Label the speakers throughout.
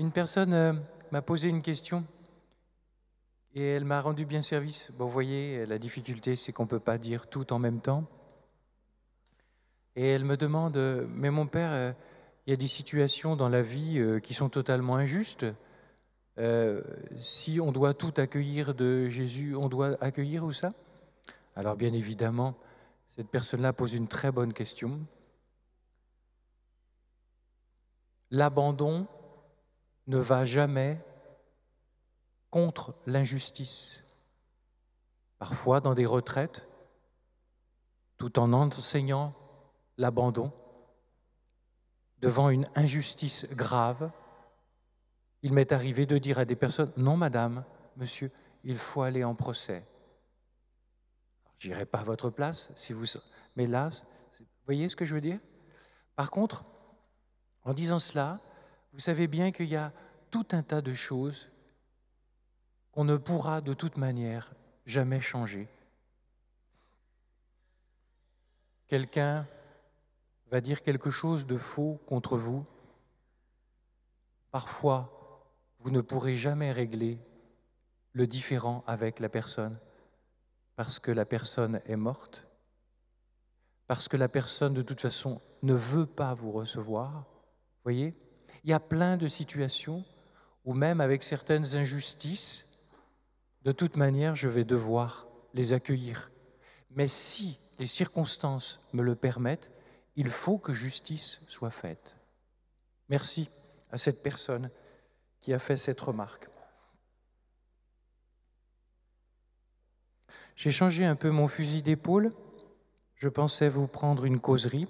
Speaker 1: Une personne euh, m'a posé une question et elle m'a rendu bien service. Bon, vous voyez, la difficulté, c'est qu'on ne peut pas dire tout en même temps. Et elle me demande, euh, mais mon père, euh, il y a des situations dans la vie qui sont totalement injustes. si on doit tout accueillir de Jésus, on doit accueillir où ça? Alors bien évidemment, cette personne-là pose une très bonne question. L'abandon ne va jamais contre l'injustice. Parfois, dans des retraites, tout en enseignant l'abandon, devant une injustice grave, il m'est arrivé de dire à des personnes, non madame, monsieur, il faut aller en procès. J'irai pas à votre place, si vous... mais là, vous voyez ce que je veux dire? Par contre, en disant cela, vous savez bien qu'il y a tout un tas de choses qu'on ne pourra de toute manière jamais changer. Quelqu'un va dire quelque chose de faux contre vous. Parfois, vous ne pourrez jamais régler le différent avec la personne parce que la personne est morte, parce que la personne de toute façon ne veut pas vous recevoir. Voyez Il y a plein de situations où même avec certaines injustices, de toute manière, je vais devoir les accueillir. Mais si les circonstances me le permettent, il faut que justice soit faite. Merci à cette personne qui a fait cette remarque. J'ai changé un peu mon fusil d'épaule. Je pensais vous prendre une causerie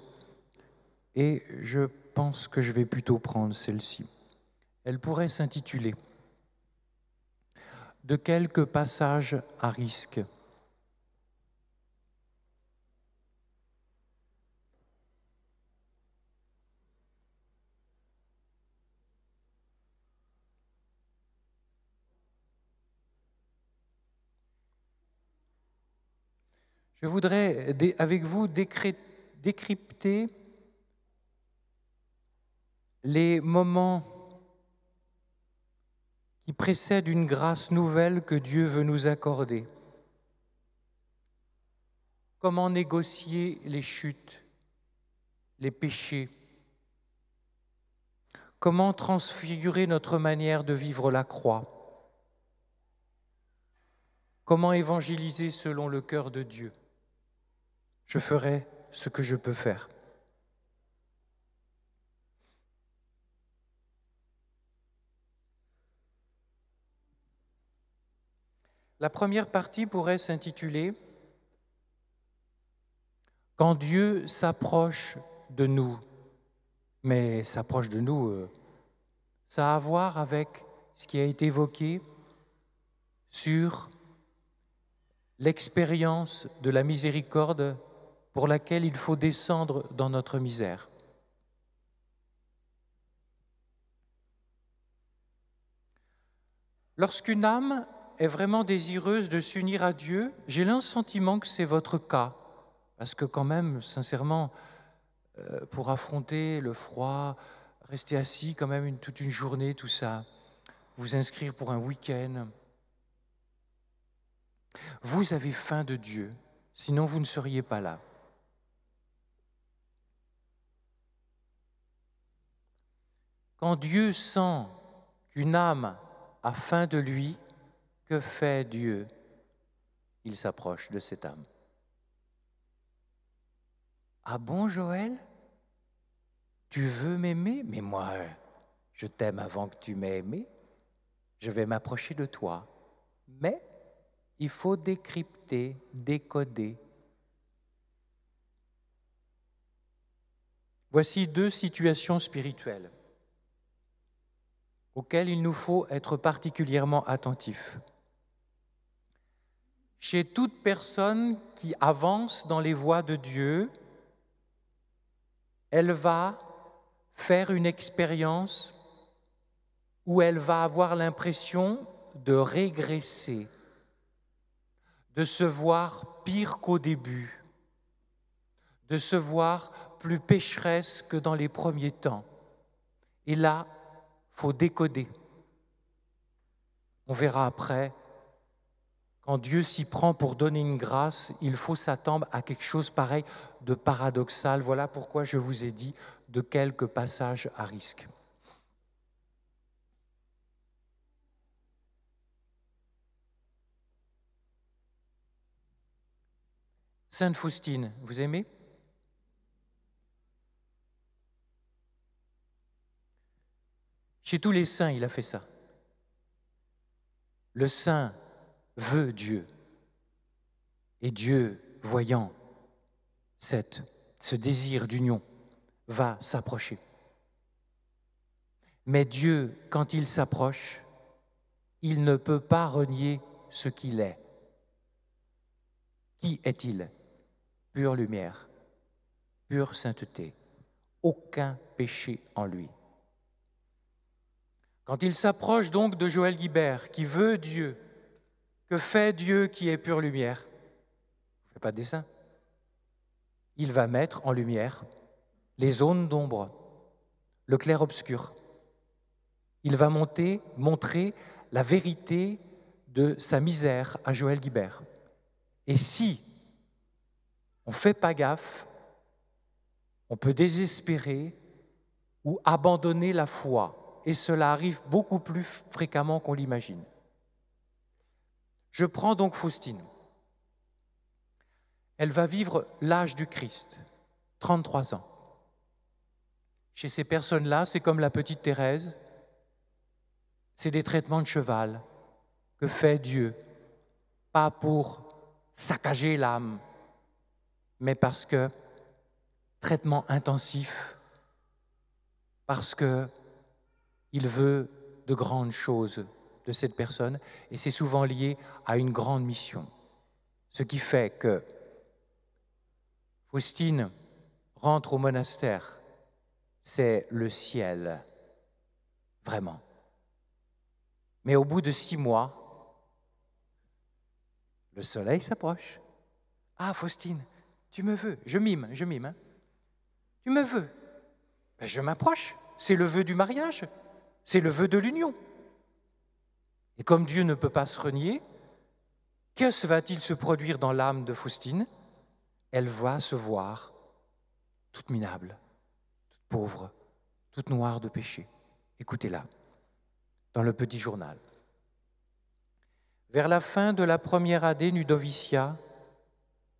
Speaker 1: et je pense que je vais plutôt prendre celle-ci. Elle pourrait s'intituler De quelques passages à risque. Je voudrais avec vous décrypter les moments qui précèdent une grâce nouvelle que Dieu veut nous accorder. Comment négocier les chutes, les péchés? Comment transfigurer notre manière de vivre la croix? Comment évangéliser selon le cœur de Dieu? Je ferai ce que je peux faire. La première partie pourrait s'intituler Quand Dieu s'approche de nous, mais s'approche de nous, euh, ça a à voir avec ce qui a été évoqué sur l'expérience de la miséricorde pour laquelle il faut descendre dans notre misère. Lorsqu'une âme est vraiment désireuse de s'unir à Dieu, j'ai sentiment que c'est votre cas. Parce que quand même, sincèrement, euh, pour affronter le froid, rester assis quand même toute une journée, tout ça, vous inscrire pour un week-end, vous avez faim de Dieu, sinon vous ne seriez pas là. Quand Dieu sent qu'une âme a faim de lui, que fait Dieu? Il s'approche de cette âme. Ah bon, Joël? Tu veux m'aimer? Mais moi, je t'aime avant que tu m'aies aimé. Je vais m'approcher de toi. Mais il faut décrypter, décoder. Voici deux situations spirituelles auxquelles il nous faut être particulièrement attentifs. Chez toute personne qui avance dans les voies de Dieu, elle va faire une expérience où elle va avoir l'impression de régresser, de se voir pire qu'au début, de se voir plus pécheresse que dans les premiers temps. Et là, faut décoder. On verra après, quand Dieu s'y prend pour donner une grâce, il faut s'attendre à quelque chose pareil de paradoxal. Voilà pourquoi je vous ai dit de quelques passages à risque. Sainte Faustine, vous aimez? Chez tous les saints, il a fait ça. Le saint veut Dieu. Et Dieu, voyant cette, ce désir d'union, va s'approcher. Mais Dieu, quand il s'approche, il ne peut pas renier ce qu'il est. Qui est-il? Pure lumière, pure sainteté, aucun péché en lui. Quand il s'approche donc de Joël Guibert, qui veut Dieu, que fait Dieu qui est pure lumière? Il ne fait pas de dessin. Il va mettre en lumière les zones d'ombre, le clair-obscur. Il va monter, montrer la vérité de sa misère à Joël Guibert. Et si on ne fait pas gaffe, on peut désespérer ou abandonner la foi. Et cela arrive beaucoup plus fréquemment qu'on l'imagine. Je prends donc Faustine. Elle va vivre l'âge du Christ, 33 ans. Chez ces personnes-là, c'est comme la petite Thérèse, c'est des traitements de cheval que fait Dieu, pas pour saccager l'âme, mais parce que traitement intensif, parce que il veut de grandes choses cette personne, et c'est souvent lié à une grande mission. Ce qui fait que Faustine rentre au monastère, c'est le ciel, vraiment. Mais au bout de six mois, le soleil s'approche. Ah, Faustine, tu me veux Je mime, je mime. Hein. tu me veux ben, Je m'approche. C'est le vœu du mariage. C'est le vœu de l'union. Et comme Dieu ne peut pas se renier, que va-t-il se produire dans l'âme de Faustine? Elle va se voir toute minable, toute pauvre, toute noire de péché. Écoutez-la, dans le petit journal. Vers la fin de la première année du noviciat,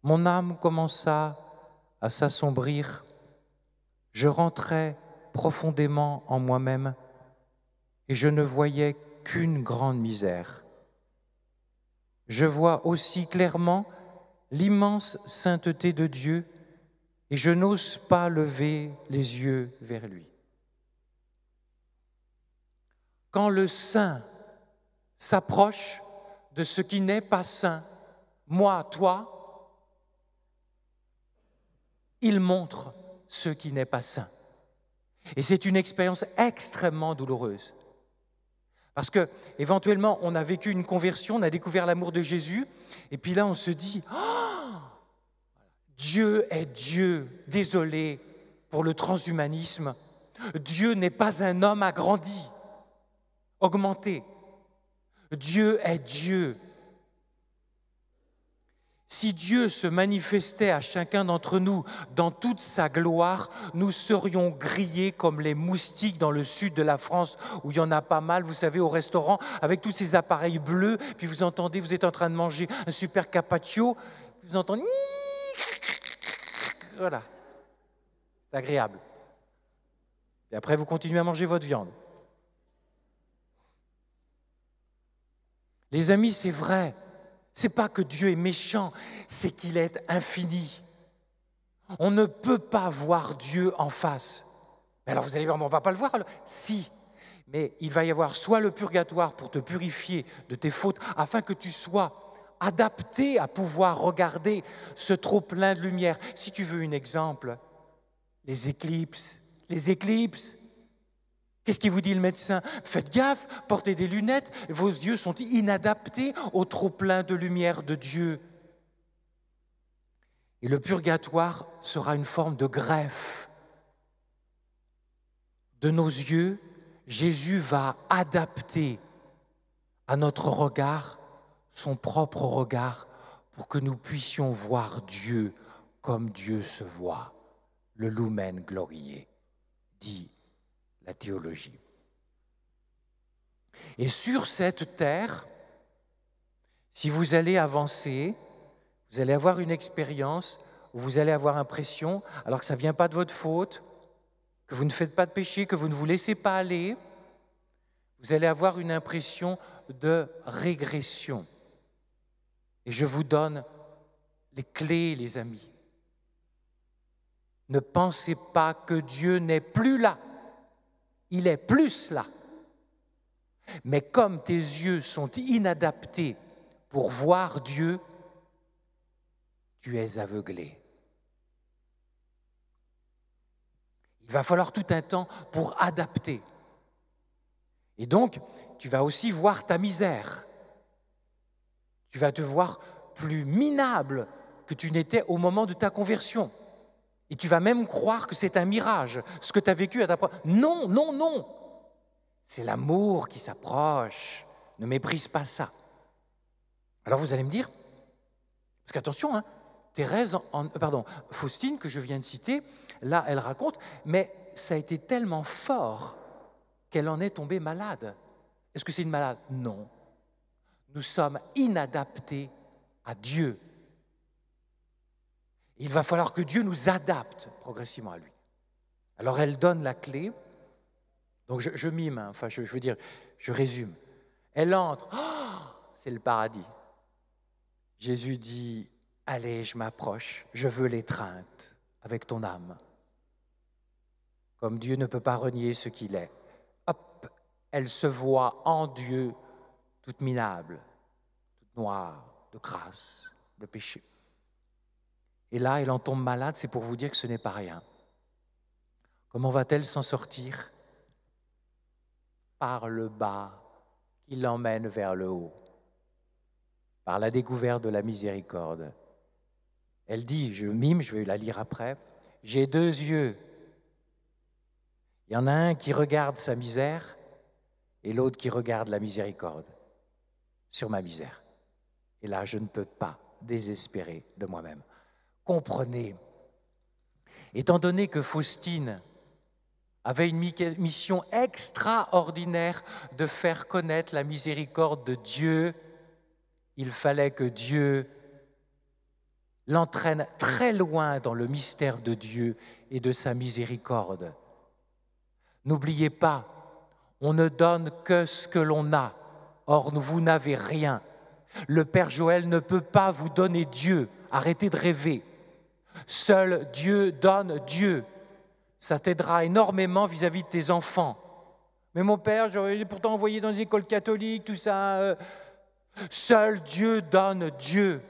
Speaker 1: mon âme commença à s'assombrir. Je rentrais profondément en moi-même et je ne voyais qu'une grande misère. Je vois aussi clairement l'immense sainteté de Dieu et je n'ose pas lever les yeux vers lui. Quand le saint s'approche de ce qui n'est pas saint, moi, toi, il montre ce qui n'est pas saint. Et c'est une expérience extrêmement douloureuse. Parce que éventuellement, on a vécu une conversion, on a découvert l'amour de Jésus, et puis là, on se dit oh, Dieu est Dieu. Désolé pour le transhumanisme. Dieu n'est pas un homme agrandi, augmenté. Dieu est Dieu. Si Dieu se manifestait à chacun d'entre nous dans toute sa gloire, nous serions grillés comme les moustiques dans le sud de la France, où il y en a pas mal, vous savez, au restaurant, avec tous ces appareils bleus, puis vous entendez, vous êtes en train de manger un super carpaccio, vous entendez... Voilà. C'est agréable. Et après, vous continuez à manger votre viande. Les amis, c'est vrai. C'est pas que Dieu est méchant, c'est qu'il est infini. On ne peut pas voir Dieu en face. alors vous allez voir, on ne va pas le voir. Si, mais il va y avoir soit le purgatoire pour te purifier de tes fautes, afin que tu sois adapté à pouvoir regarder ce trop plein de lumière. Si tu veux un exemple, les éclipses, les éclipses, Qu'est-ce qui vous dit le médecin? Faites gaffe, portez des lunettes, vos yeux sont inadaptés au trop-plein de lumière de Dieu. Et le purgatoire sera une forme de greffe de nos yeux Jésus va adapter à notre regard son propre regard pour que nous puissions voir Dieu comme Dieu se voit, le lumen glorié, dit la théologie. Et sur cette terre, si vous allez avancer, vous allez avoir une expérience où vous allez avoir l'impression, alors que ça ne vient pas de votre faute, que vous ne faites pas de péché, que vous ne vous laissez pas aller, vous allez avoir une impression de régression. Et je vous donne les clés, les amis. Ne pensez pas que Dieu n'est plus là. Il est plus là. Mais comme tes yeux sont inadaptés pour voir Dieu, tu es aveuglé. Il va falloir tout un temps pour adapter. Et donc, tu vas aussi voir ta misère. Tu vas te voir plus minable que tu n'étais au moment de ta conversion. Et tu vas même croire que c'est un mirage, ce que tu as vécu à ta. Non, non, non. C'est l'amour qui s'approche. Ne méprise pas ça. Alors vous allez me dire, parce qu'attention, hein, Thérèse, en, pardon, Faustine, que je viens de citer, là, elle raconte, mais ça a été tellement fort qu'elle en est tombée malade. Est-ce que c'est une malade? Non. Nous sommes inadaptés à Dieu. Il va falloir que Dieu nous adapte progressivement à lui. Alors elle donne la clé. Donc je, mime, hein, je, veux dire, je résume. Elle entre, oh, c'est le paradis. Jésus dit, allez, je m'approche, je veux l'étreinte avec ton âme. Comme Dieu ne peut pas renier ce qu'il est. Hop, elle se voit en Dieu toute minable, toute noire, de grâce, de péché. Et là, elle en tombe malade, c'est pour vous dire que ce n'est pas rien. Comment va-t-elle s'en sortir? Par le bas qui l'emmène vers le haut par la découverte de la miséricorde. Elle dit, je mime, je vais la lire après, j'ai deux yeux. Il y en a un qui regarde sa misère et l'autre qui regarde la miséricorde sur ma misère. Et là, je ne peux pas désespérer de moi-même. Comprenez, étant donné que Faustine avait une mission extraordinaire de faire connaître la miséricorde de Dieu il fallait que Dieu l'entraîne très loin dans le mystère de Dieu et de sa miséricorde. N'oubliez pas, on ne donne que ce que l'on a. Or, vous n'avez rien. Le Père Joël ne peut pas vous donner Dieu. Arrêtez de rêver. Seul Dieu donne Dieu. Ça t'aidera énormément vis-à-vis de tes enfants. Mais mon père, j'aurais pourtant envoyé dans les écoles catholiques, tout ça. Euh, Seul Dieu donne Dieu.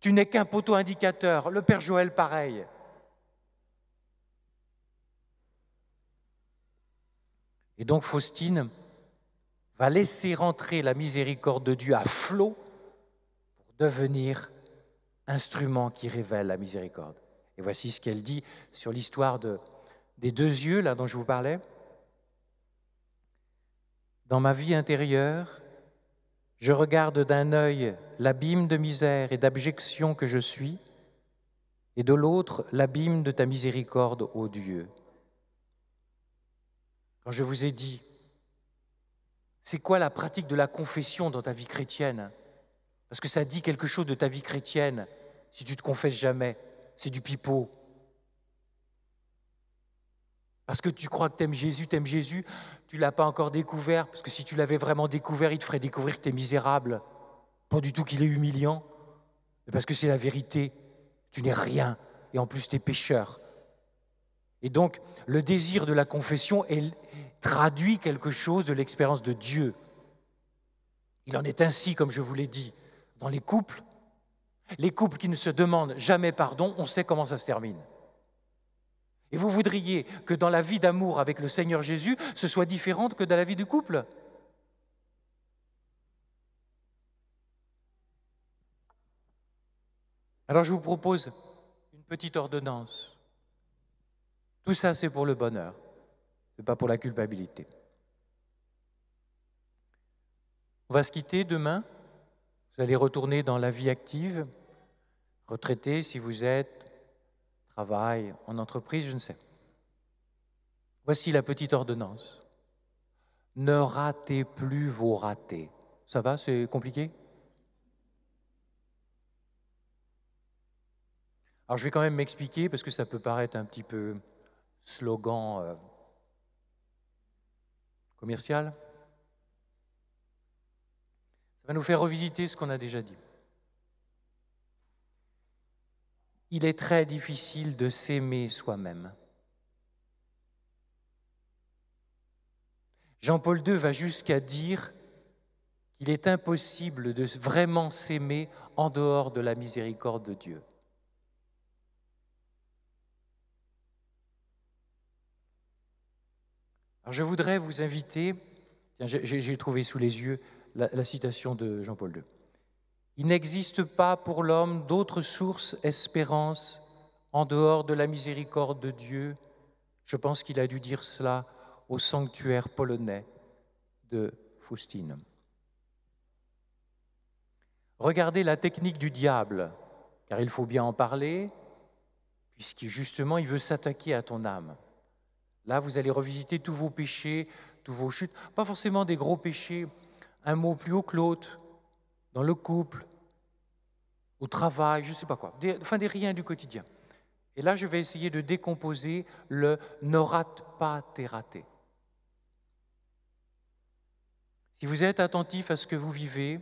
Speaker 1: Tu n'es qu'un poteau indicateur. Le Père Joël, pareil. Et donc Faustine va laisser rentrer la miséricorde de Dieu à flot pour devenir instrument qui révèle la miséricorde. Et voici ce qu'elle dit sur l'histoire de, des deux yeux là dont je vous parlais. Dans ma vie intérieure, je regarde d'un œil l'abîme de misère et d'abjection que je suis, et de l'autre l'abîme de ta miséricorde, ô Dieu. Quand je vous ai dit, c'est quoi la pratique de la confession dans ta vie chrétienne? Parce que ça dit quelque chose de ta vie chrétienne si tu te confesses jamais. C'est du pipeau. Parce que tu crois que tu aimes Jésus, tu aimes Jésus, tu l'as pas encore découvert, parce que si tu l'avais vraiment découvert, il te ferait découvrir que tu es misérable. Pas du tout qu'il est humiliant, mais parce que c'est la vérité. Tu n'es rien, et en plus tu es pécheur. Et donc, le désir de la confession traduit quelque chose de l'expérience de Dieu. Il en est ainsi, comme je vous l'ai dit, dans les couples. Les couples qui ne se demandent jamais pardon, on sait comment ça se termine. Et vous voudriez que dans la vie d'amour avec le Seigneur Jésus, ce soit différent que dans la vie du couple? Alors je vous propose une petite ordonnance. Tout ça, c'est pour le bonheur. Ce n'est pas pour la culpabilité. On va se quitter demain. Vous allez retourner dans la vie active, retraité si vous êtes, travail, en entreprise, je ne sais. Voici la petite ordonnance. Ne ratez plus vos ratés. Ça va, c'est compliqué? Alors je vais quand même m'expliquer parce que ça peut paraître un petit peu slogan euh, commercial. Va nous faire revisiter ce qu'on a déjà dit. Il est très difficile de s'aimer soi-même. Jean-Paul II va jusqu'à dire qu'il est impossible de vraiment s'aimer en dehors de la miséricorde de Dieu. Je voudrais vous inviter, j'ai trouvé sous les yeux la, citation de Jean-Paul II. Il n'existe pas pour l'homme d'autre source espérance en dehors de la miséricorde de Dieu. Je pense qu'il a dû dire cela au sanctuaire polonais de Faustine. Regardez la technique du diable, car il faut bien en parler, puisque justement il veut s'attaquer à ton âme. Là, vous allez revisiter tous vos péchés, tous vos chutes, pas forcément des gros péchés, un mot plus haut que l'autre, dans le couple, au travail, je ne sais pas quoi, enfin des riens du quotidien. Et là, je vais essayer de décomposer le ne rate pas tes ratés. Si vous êtes attentif à ce que vous vivez,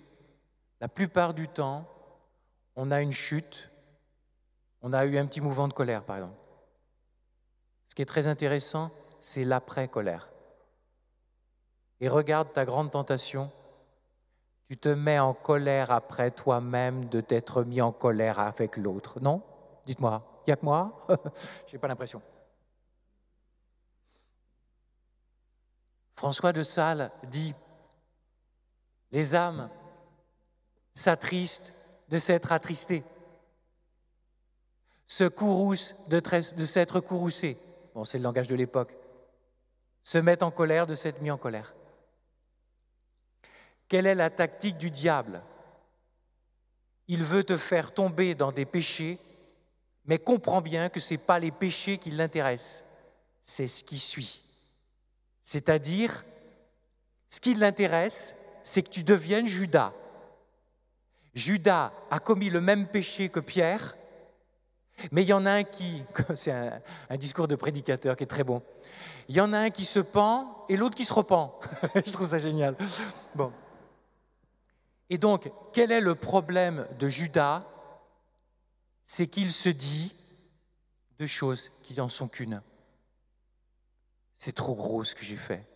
Speaker 1: la plupart du temps, on a une chute, on a eu un petit mouvement de colère, par exemple. Ce qui est très intéressant, c'est l'après-colère. Et regarde ta grande tentation, tu te mets en colère après toi-même de t'être mis en colère avec l'autre. Non? Dites-moi, il n'y a que moi? Je n'ai pas l'impression. François de Sales dit Les âmes s'attristent de s'être attristées, se courroucent de s'être courroucées. Bon, c'est le langage de l'époque. Se mettent en colère de s'être mis en colère. Quelle est la tactique du diable? Il veut te faire tomber dans des péchés, mais comprends bien que ce n'est pas les péchés qui l'intéressent, c'est ce qui suit. C'est-à-dire, ce qui l'intéresse, c'est que tu deviennes Judas. Judas a commis le même péché que Pierre, mais il y en a un qui, c'est un, discours de prédicateur qui est très bon, il y en a un qui se pend et l'autre qui se repent. Je trouve ça génial. Bon. Et donc, quel est le problème de Judas? C'est qu'il se dit deux choses qui n'en sont qu'une. C'est trop gros ce que j'ai fait.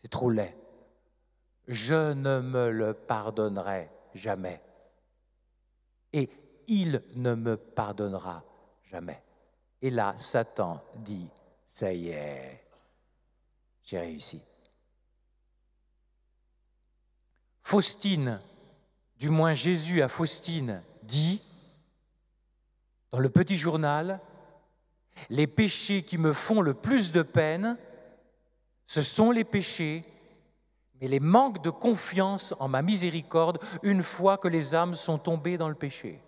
Speaker 1: C'est trop laid. Je ne me le pardonnerai jamais. Et il ne me pardonnera jamais. Et là, Satan dit, ça y est, j'ai réussi. Faustine, du moins Jésus à Faustine, dit dans le petit journal, les péchés qui me font le plus de peine, ce sont les péchés, mais les manques de confiance en ma miséricorde une fois que les âmes sont tombées dans le péché.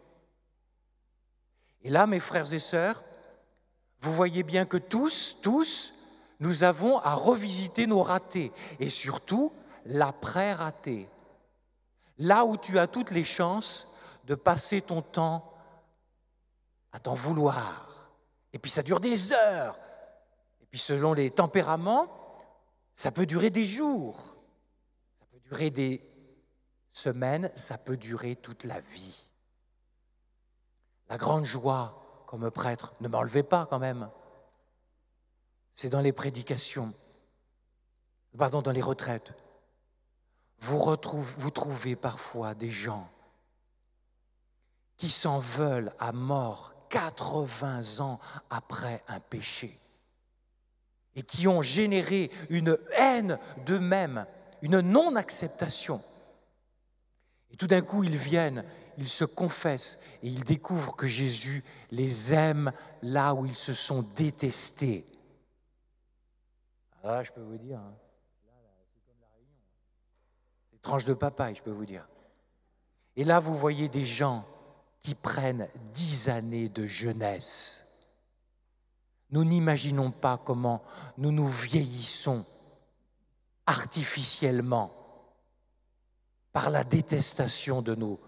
Speaker 1: Et là, mes frères et sœurs, vous voyez bien que tous, tous, nous avons à revisiter nos ratés, et surtout l'après-raté là où tu as toutes les chances de passer ton temps à t'en vouloir. Et puis ça dure des heures. Et puis selon les tempéraments, ça peut durer des jours. Ça peut durer des semaines, ça peut durer toute la vie. La grande joie, comme prêtre, ne m'enlevez pas quand même. C'est dans les prédications, pardon, dans les retraites vous, trouvez parfois des gens qui s'en veulent à mort 80 ans après un péché et qui ont généré une haine d'eux-mêmes, une non-acceptation. Et tout d'un coup, ils viennent, ils se confessent et ils découvrent que Jésus les aime là où ils se sont détestés. Ah, je peux vous dire. Hein. c'est comme la réunion. C'est tranche de papaye, je peux vous dire. Et là, vous voyez des gens qui prennent dix années de jeunesse. Nous n'imaginons pas comment nous nous vieillissons artificiellement par la détestation de, nous,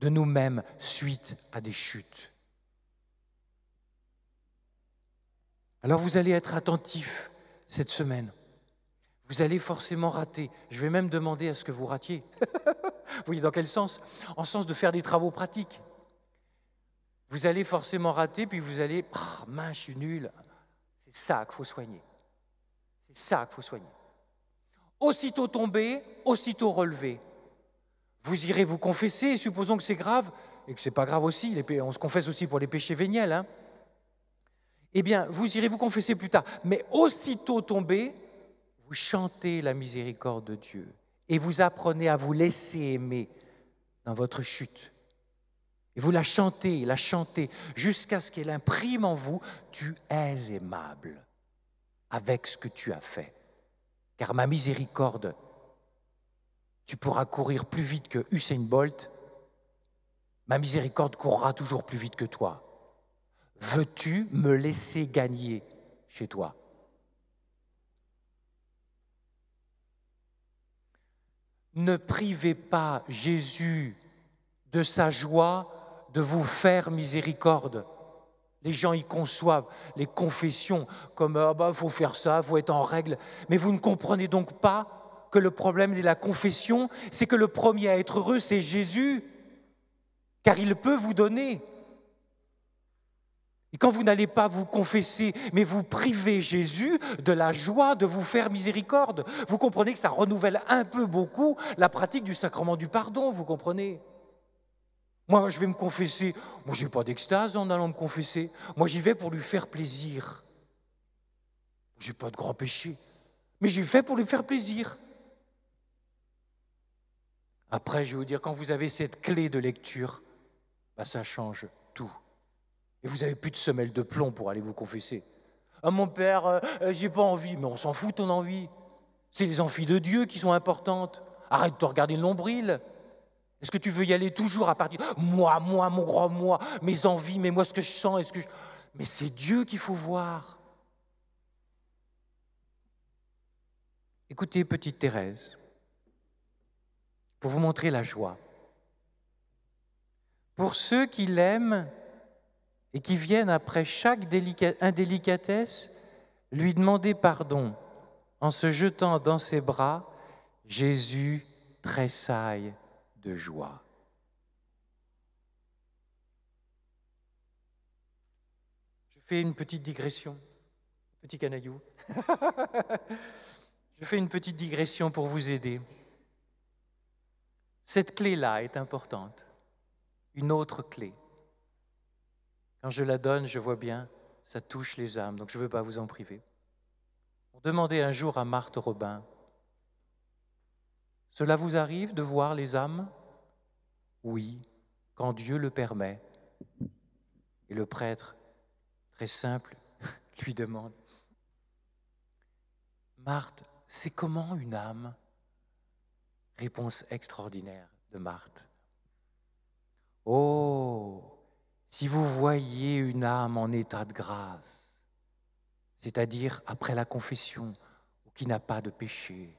Speaker 1: de nous-mêmes suite à des chutes. Alors vous allez être attentif cette semaine. Vous allez forcément rater. Je vais même demander à ce que vous ratiez. vous voyez dans quel sens? En sens de faire des travaux pratiques. Vous allez forcément rater, puis vous allez, mince, je suis nul. C'est ça qu'il faut soigner. C'est ça qu'il faut soigner. Aussitôt tombé, aussitôt relevé. Vous irez vous confesser, supposons que c'est grave, et que c'est pas grave aussi, on se confesse aussi pour les péchés véniels. Hein. Eh bien, vous irez vous confesser plus tard. Mais aussitôt tombé, vous chantez la miséricorde de Dieu et vous apprenez à vous laisser aimer dans votre chute. Et vous la chantez, la chantez, jusqu'à ce qu'elle imprime en vous, tu es aimable avec ce que tu as fait. Car ma miséricorde, tu pourras courir plus vite que Usain Bolt, ma miséricorde courra toujours plus vite que toi. Veux-tu me laisser gagner chez toi? Ne privez pas Jésus de sa joie de vous faire miséricorde. Les gens y conçoivent les confessions comme ah bah faut faire ça, faut être en règle, mais vous ne comprenez donc pas que le problème de la confession, c'est que le premier à être heureux, c'est Jésus, car il peut vous donner. Et quand vous n'allez pas vous confesser, mais vous privez Jésus de la joie de vous faire miséricorde, vous comprenez que ça renouvelle un peu beaucoup la pratique du sacrement du pardon, vous comprenez? Moi, je vais me confesser. Moi, je n'ai pas d'extase en allant me confesser. Moi, j'y vais pour lui faire plaisir. Je n'ai pas de grand péché, mais j'y vais pour lui faire plaisir. Après, je vais vous dire, quand vous avez cette clé de lecture, bah, ça change. Et vous n'avez plus de semelle de plomb pour aller vous confesser. Ah, mon père, euh, euh, j'ai pas envie. Mais on s'en fout ton envie. C'est les envies de Dieu qui sont importantes. Arrête de te regarder le nombril. Est-ce que tu veux y aller toujours à partir? Moi, moi, mon grand moi, mes envies, mais moi ce que je sens, est-ce que mais c'est Dieu qu'il faut voir. Écoutez, petite Thérèse, pour vous montrer la joie. Pour ceux qui l'aiment, et qui viennent après chaque indélicatesse lui demander pardon. En se jetant dans ses bras, Jésus tressaille de joie. Je fais une petite digression, petit canaillou. Je fais une petite digression pour vous aider. Cette clé-là est importante. Une autre clé. Quand je la donne, je vois bien, ça touche les âmes, donc je ne veux pas vous en priver. On demandait un jour à Marthe Robin, Cela vous arrive de voir les âmes? Oui, quand Dieu le permet. Et le prêtre, très simple, lui demande, Marthe, c'est comment une âme? Réponse extraordinaire de Marthe. Oh, si vous voyez une âme en état de grâce, c'est-à-dire après la confession, ou qui n'a pas de péché,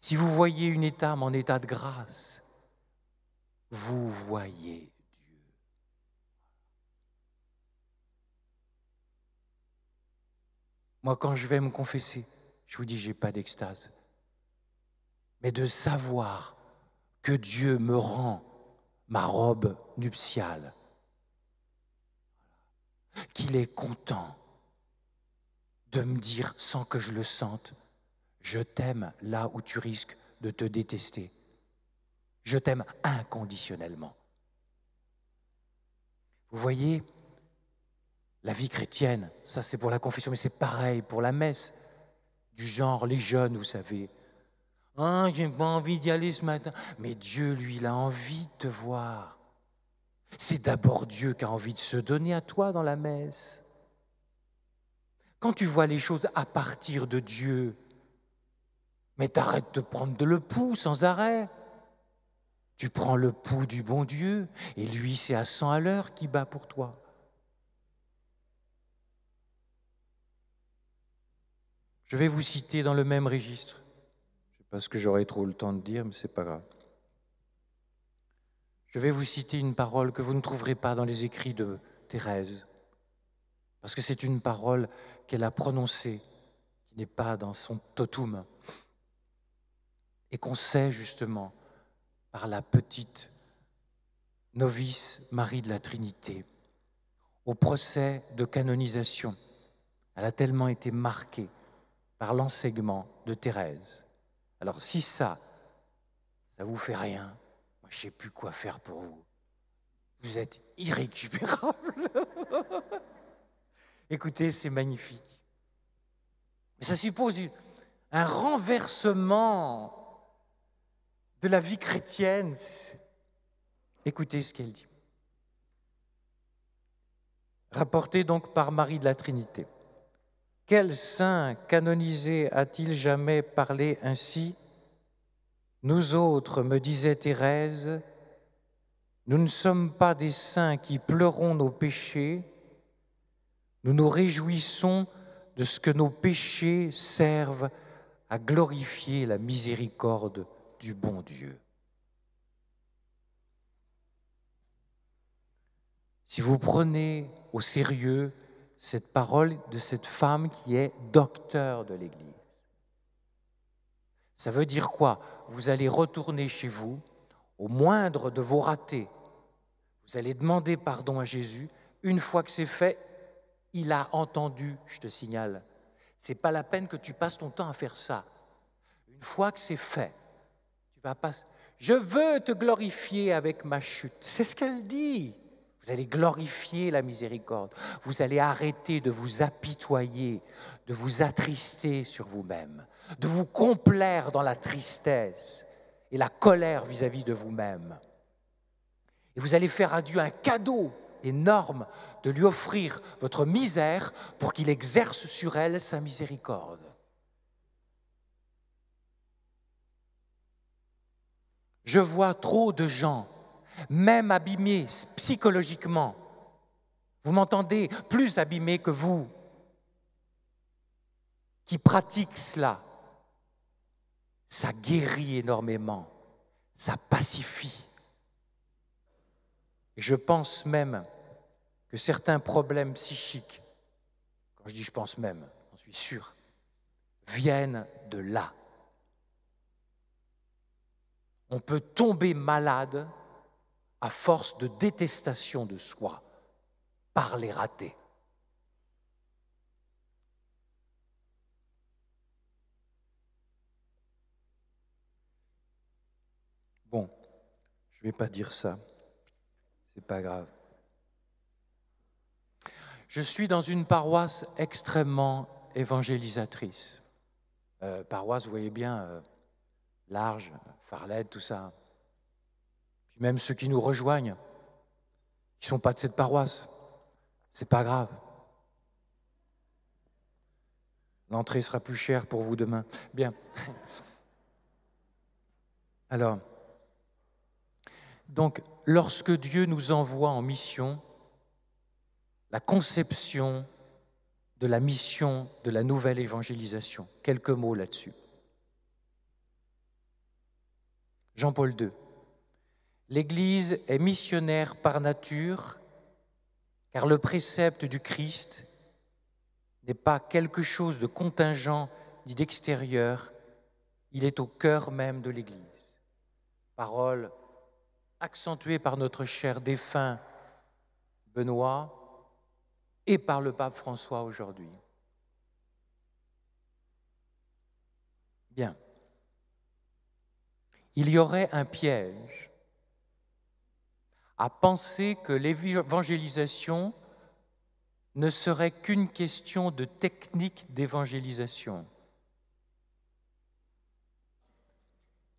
Speaker 1: si vous voyez une âme en état de grâce, vous voyez Dieu. Moi, quand je vais me confesser, je vous dis, j'ai pas d'extase. Mais de savoir que Dieu me rend ma robe nuptiale, qu'il est content de me dire sans que je le sente, je t'aime là où tu risques de te détester. Je t'aime inconditionnellement. Vous voyez, la vie chrétienne, ça c'est pour la confession, mais c'est pareil pour la messe, du genre les jeunes, vous savez. Ah, j'ai pas envie d'y aller ce matin. Mais Dieu, lui, il a envie de te voir. C'est d'abord Dieu qui a envie de se donner à toi dans la messe. quand tu vois les choses à partir de Dieu, mais t'arrêtes de prendre de le pouls sans arrêt. Tu prends le pouls du bon Dieu, et lui, c'est à 100 à l'heure qui bat pour toi. Je vais vous citer dans le même registre. Je ne sais pas ce que j'aurai trop le temps de dire, mais ce n'est pas grave. Je vais vous citer une parole que vous ne trouverez pas dans les écrits de Thérèse, parce que c'est une parole qu'elle a prononcée, qui n'est pas dans son totum, et qu'on sait justement par la petite novice Marie de la Trinité. Au procès de canonisation, elle a tellement été marquée par l'enseignement de Thérèse. Alors si ça, ça vous fait rien, je ne sais plus quoi faire pour vous. Vous êtes irrécupérable. Écoutez, c'est magnifique. Mais ça suppose un renversement de la vie chrétienne. Écoutez ce qu'elle dit. Rapporté donc par Marie de la Trinité. Quel saint canonisé a-t-il jamais parlé ainsi Nous autres, me disait Thérèse, nous ne sommes pas des saints qui pleurons nos péchés, nous nous réjouissons de ce que nos péchés servent à glorifier la miséricorde du bon Dieu. Si vous prenez au sérieux cette parole de cette femme qui est docteur de l'Église. Ça veut dire quoi? Vous allez retourner chez vous, au moindre de vos ratés. Vous allez demander pardon à Jésus. Une fois que c'est fait, il a entendu, je te signale. C'est pas la peine que tu passes ton temps à faire ça. Une fois que c'est fait, tu vas pas. Je veux te glorifier avec ma chute. C'est ce qu'elle dit. Vous allez glorifier la miséricorde. Vous allez arrêter de vous apitoyer, de vous attrister sur vous-même, de vous complaire dans la tristesse et la colère vis-à-vis de vous-même. Et vous allez faire à Dieu un cadeau énorme de lui offrir votre misère pour qu'il exerce sur elle sa miséricorde. Je vois trop de gens même abîmé psychologiquement. Vous m'entendez Plus abîmé que vous, qui pratique cela. Ça guérit énormément, ça pacifie. Et je pense même que certains problèmes psychiques, quand je dis je pense même, j'en suis sûr, viennent de là. On peut tomber malade à force de détestation de soi par les ratés. Bon, je ne vais pas dire ça, c'est pas grave. Je suis dans une paroisse extrêmement évangélisatrice. Euh, paroisse, vous voyez bien, euh, large, Farled, tout ça même ceux qui nous rejoignent, qui ne sont pas de cette paroisse. C'est pas grave. L'entrée sera plus chère pour vous demain. Bien. Alors, donc, lorsque Dieu nous envoie en mission, la conception de la mission de la nouvelle évangélisation, quelques mots là-dessus. Jean-Paul II. L'Église est missionnaire par nature, car le précepte du Christ n'est pas quelque chose de contingent ni d'extérieur, il est au cœur même de l'Église. Parole accentuée par notre cher défunt Benoît et par le pape François aujourd'hui. Bien. Il y aurait un piège à penser que l'évangélisation ne serait qu'une question de technique d'évangélisation.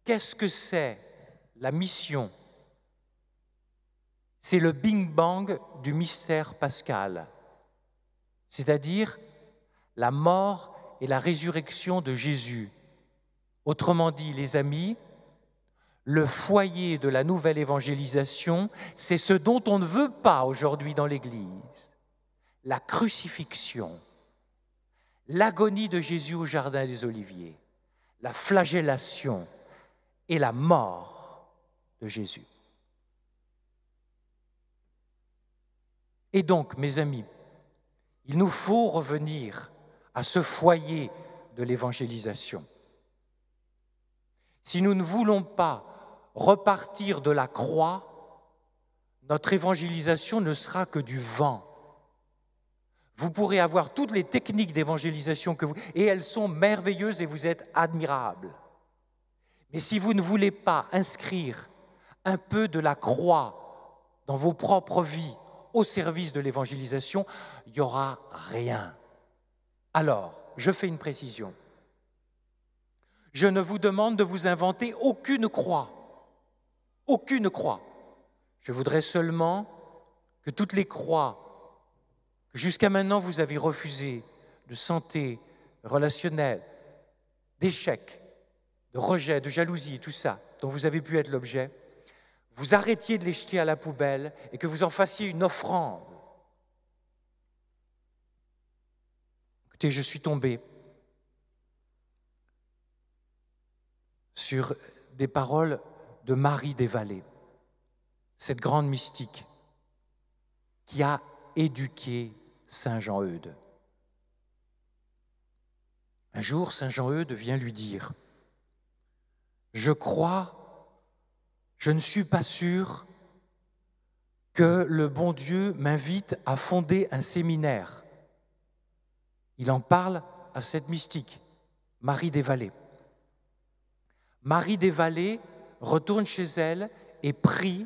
Speaker 1: Qu'est-ce que c'est la mission C'est le bing bang du mystère pascal, c'est-à-dire la mort et la résurrection de Jésus. Autrement dit, les amis, le foyer de la nouvelle évangélisation, c'est ce dont on ne veut pas aujourd'hui dans l'Église. La crucifixion, l'agonie de Jésus au Jardin des Oliviers, la flagellation et la mort de Jésus. Et donc, mes amis, il nous faut revenir à ce foyer de l'évangélisation. Si nous ne voulons pas repartir de la croix, notre évangélisation ne sera que du vent. Vous pourrez avoir toutes les techniques d'évangélisation que vous et elles sont merveilleuses et vous êtes admirables. Mais si vous ne voulez pas inscrire un peu de la croix dans vos propres vies au service de l'évangélisation, il n'y aura rien. Alors, je fais une précision. Je ne vous demande de vous inventer aucune croix aucune croix. Je voudrais seulement que toutes les croix que jusqu'à maintenant vous avez refusées, de santé, relationnelle, d'échec, de rejet, de jalousie, tout ça, dont vous avez pu être l'objet, vous arrêtiez de les jeter à la poubelle et que vous en fassiez une offrande. Écoutez, je suis tombé sur des paroles de Marie des Vallées, cette grande mystique qui a éduqué Saint Jean-Eudes. Un jour, Saint Jean-Eudes vient lui dire, je crois, je ne suis pas sûr que le bon Dieu m'invite à fonder un séminaire. Il en parle à cette mystique, Marie des Vallées. Marie des Vallées retourne chez elle et prie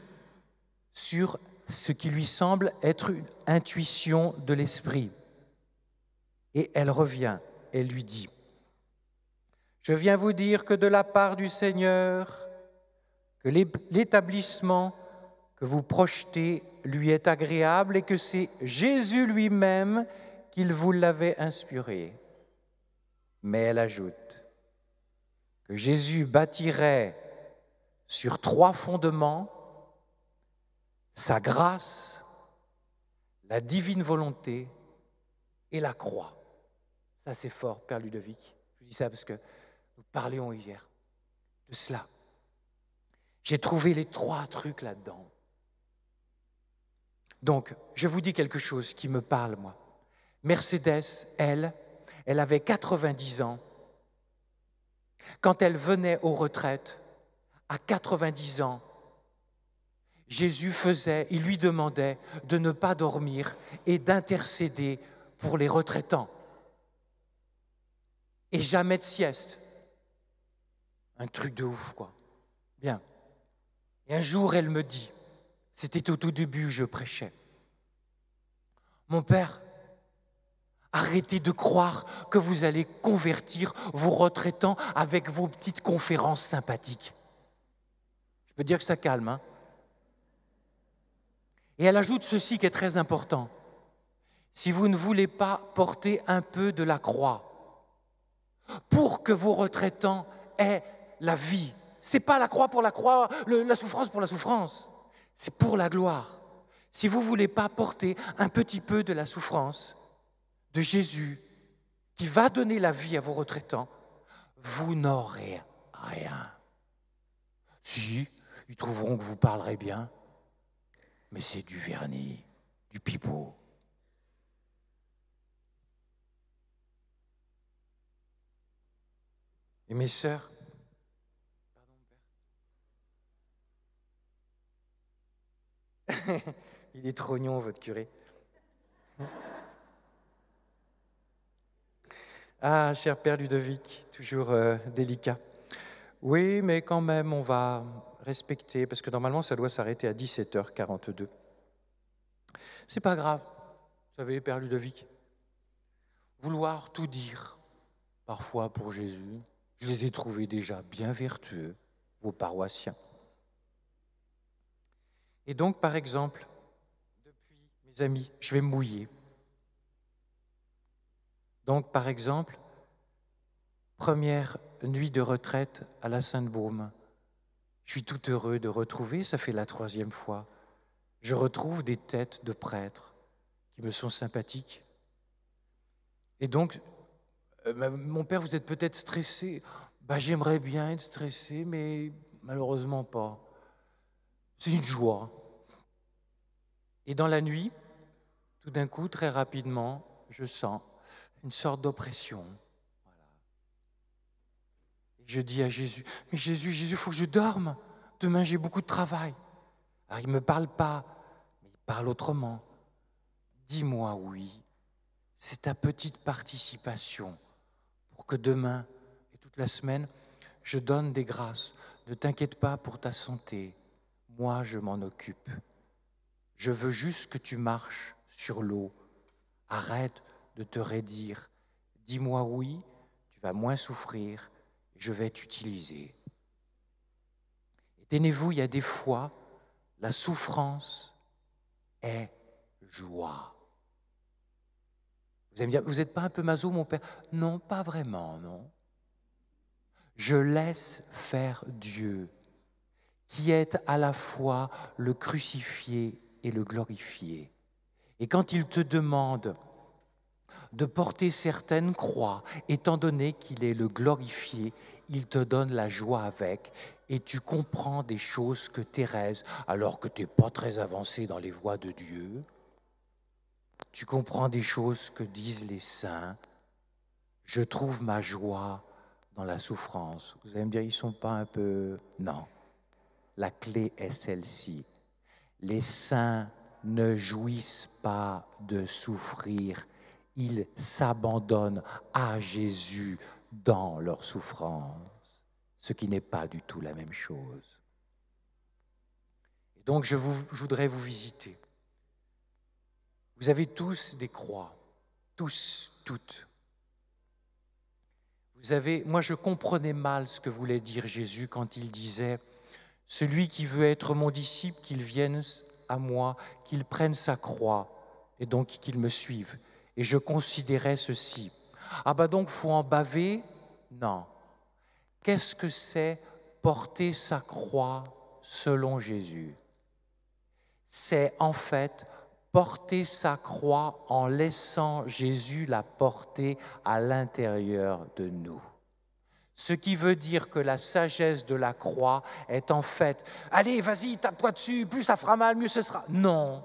Speaker 1: sur ce qui lui semble être une intuition de l'esprit. Et elle revient, elle lui dit, Je viens vous dire que de la part du Seigneur, que l'établissement que vous projetez lui est agréable et que c'est Jésus lui-même qu'il vous l'avait inspiré. Mais elle ajoute que Jésus bâtirait sur trois fondements, sa grâce, la divine volonté et la croix. Ça, c'est fort, Père Ludovic. Je dis ça parce que nous parlions hier de cela. J'ai trouvé les trois trucs là-dedans. Donc, je vous dis quelque chose qui me parle, moi. Mercedes, elle, elle avait 90 ans. Quand elle venait aux retraites, à 90 ans, Jésus faisait, il lui demandait de ne pas dormir et d'intercéder pour les retraitants. Et jamais de sieste. Un truc de ouf, quoi. Bien. Et un jour, elle me dit, c'était au tout début, je prêchais. Mon père, arrêtez de croire que vous allez convertir vos retraitants avec vos petites conférences sympathiques veux dire que ça calme. Hein. Et elle ajoute ceci qui est très important. Si vous ne voulez pas porter un peu de la croix pour que vos retraitants aient la vie, c'est pas la croix pour la croix, la souffrance pour la souffrance, c'est pour la gloire. Si vous voulez pas porter un petit peu de la souffrance de Jésus qui va donner la vie à vos retraitants, vous n'aurez rien. Si, ils trouveront que vous parlerez bien, mais c'est du vernis, du pipeau. Et mes sœurs, Il est trop trognon, votre curé. Ah, cher Père Ludovic, toujours euh, délicat. Oui, mais quand même, on va respecter, parce que normalement, ça doit s'arrêter à 17h42. C'est pas grave, vous savez, Père Ludovic. Vouloir tout dire, parfois pour Jésus, je les ai trouvés déjà bien vertueux, vos paroissiens. Et donc, par exemple, depuis, mes amis, je vais mouiller. Donc, par exemple, première nuit de retraite à la Sainte-Baume. Je suis tout heureux de retrouver, ça fait la troisième fois, je retrouve des têtes de prêtres qui me sont sympathiques. Et donc, euh, mon père, vous êtes peut-être stressé. Bah, J'aimerais bien être stressé, mais malheureusement pas. C'est une joie. Et dans la nuit, tout d'un coup, très rapidement, je sens une sorte d'oppression. Je dis à Jésus, mais Jésus, Jésus, il faut que je dorme. Demain, j'ai beaucoup de travail. Alors, il ne me parle pas, mais il parle autrement. Dis-moi oui, c'est ta petite participation pour que demain et toute la semaine, je donne des grâces. Ne t'inquiète pas pour ta santé. Moi, je m'en occupe. Je veux juste que tu marches sur l'eau. Arrête de te raidir. Dis-moi oui, tu vas moins souffrir, je vais t'utiliser. Tenez-vous, il y a des fois, la souffrance est joie. Vous allez me dire, vous n'êtes pas un peu maso, mon père? Non, pas vraiment, non. Je laisse faire Dieu, qui est à la fois le crucifié et le glorifié. Et quand il te demande de porter certaines croix, étant donné qu'il est le glorifié, il te donne la joie avec, et tu comprends des choses que Thérèse, alors que tu n'es pas très avancé dans les voies de Dieu, tu comprends des choses que disent les saints. Je trouve ma joie dans la souffrance. Vous allez me dire, ils ne sont pas un peu... Non, la clé est celle-ci. Les saints ne jouissent pas de souffrir, ils s'abandonnent à Jésus dans leur souffrance, ce qui n'est pas du tout la même chose. Et donc je, je voudrais vous visiter. Vous avez tous des croix, tous, toutes. Vous avez, moi je comprenais mal ce que voulait dire Jésus quand il disait celui qui veut être mon disciple, qu'il vienne à moi, qu'il prenne sa croix et donc qu'il me suive. Et je considérais ceci. Ah bah donc faut en baver? Non. Qu'est-ce que c'est porter sa croix selon Jésus? C'est en fait porter sa croix en laissant Jésus la porter à l'intérieur de nous. Ce qui veut dire que la sagesse de la croix est en fait, allez, vas-y, tape-toi dessus, plus ça fera mal, mieux ce sera. Non,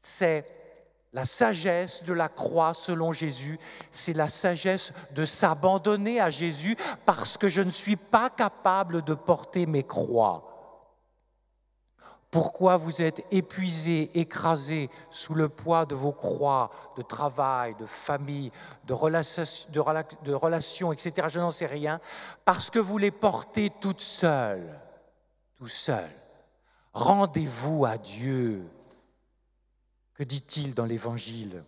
Speaker 1: c'est la sagesse de la croix selon Jésus, c'est la sagesse de s'abandonner à Jésus parce que je ne suis pas capable de porter mes croix. Pourquoi vous êtes épuisé, écrasé sous le poids de vos croix de travail, de famille, de, relations, etc. Je n'en sais rien. Parce que vous les portez toutes seules, tout seul. Rendez-vous à Dieu. Que dit-il dans l'Évangile?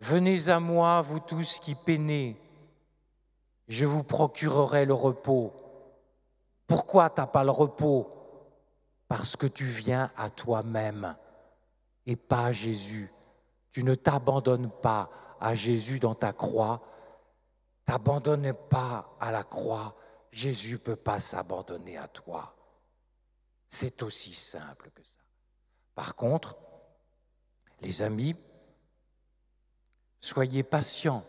Speaker 1: Venez à moi, vous tous qui peinez, je vous procurerai le repos. Pourquoi t'as pas le repos? Parce que tu viens à toi-même et pas à Jésus. Tu ne t'abandonnes pas à Jésus dans ta croix. T'abandonne pas à la croix. Jésus ne peut pas s'abandonner à toi. C'est aussi simple que ça. Par contre, les amis, soyez patients.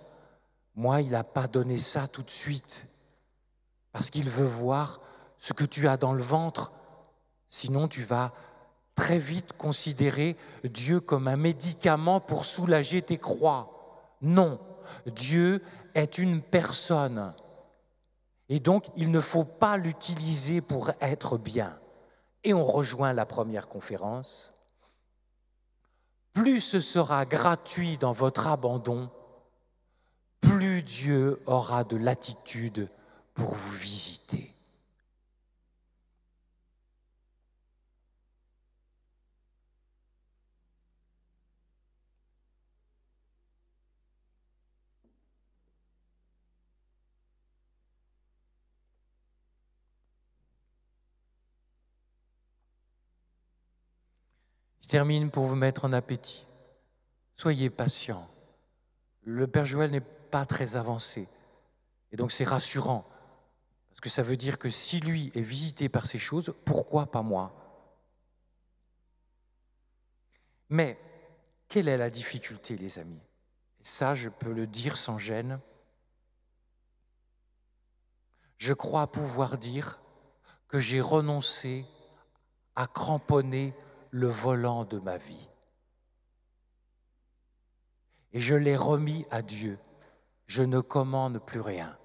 Speaker 1: Moi, il n'a pas donné ça tout de suite, parce qu'il veut voir ce que tu as dans le ventre Sinon, tu vas très vite considérer Dieu comme un médicament pour soulager tes croix. Non, Dieu est une personne. Et donc, il ne faut pas l'utiliser pour être bien. Et on rejoint la première conférence. Plus ce sera gratuit dans votre abandon, plus Dieu aura de latitude pour vous visiter. Termine pour vous mettre en appétit. Soyez patient. le Père Joël n'est pas très avancé. Et donc c'est rassurant, parce que ça veut dire que si lui est visité par ces choses, pourquoi pas moi? Mais quelle est la difficulté, les amis? Ça, je peux le dire sans gêne. Je crois pouvoir dire que j'ai renoncé à cramponner le volant de ma vie. Et je l'ai remis à Dieu. Je ne commande plus rien.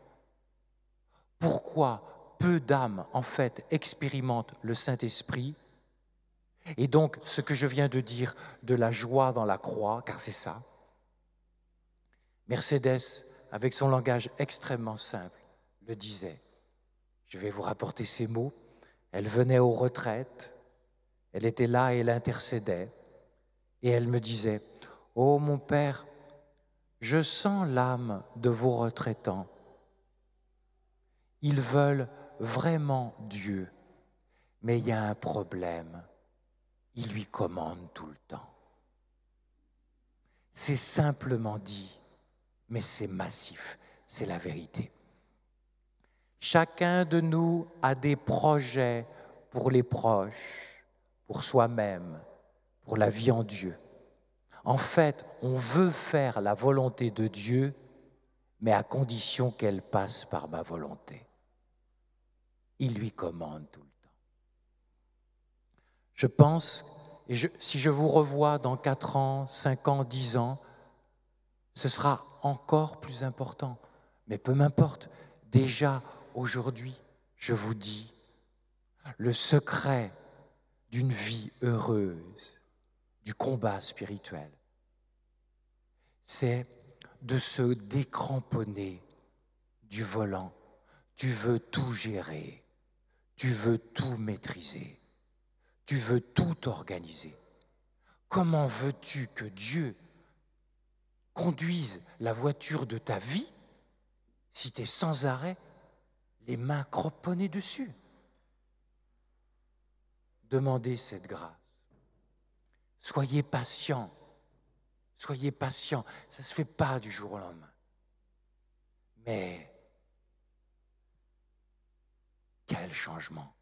Speaker 1: Pourquoi peu d'âmes, en fait, expérimentent le Saint-Esprit? Et donc, ce que je viens de dire de la joie dans la croix, car c'est ça. Mercedes, avec son langage extrêmement simple, le disait. Je vais vous rapporter ces mots. Elle venait aux retraites, elle était là et elle intercédait, et elle me disait, Oh mon Père, je sens l'âme de vos retraitants. Ils veulent vraiment Dieu, mais il y a un problème. Ils lui commandent tout le temps. C'est simplement dit, mais c'est massif, c'est la vérité. Chacun de nous a des projets pour les proches, pour soi-même, pour la vie en Dieu. En fait, on veut faire la volonté de Dieu, mais à condition qu'elle passe par ma volonté. Il lui commande tout le temps. Je pense, et si je vous revois dans 4 ans, 5 ans, 10 ans, ce sera encore plus important. Mais peu m'importe, déjà aujourd'hui, je vous dis, le secret d'une vie heureuse, du combat spirituel, c'est de se décramponner du volant. Tu veux tout gérer, tu veux tout maîtriser, tu veux tout organiser. Comment veux-tu que Dieu conduise la voiture de ta vie si tu es sans arrêt les mains cramponnées dessus? Demandez cette grâce. Soyez patient. Soyez patient. Ça ne se fait pas du jour au lendemain. Mais quel changement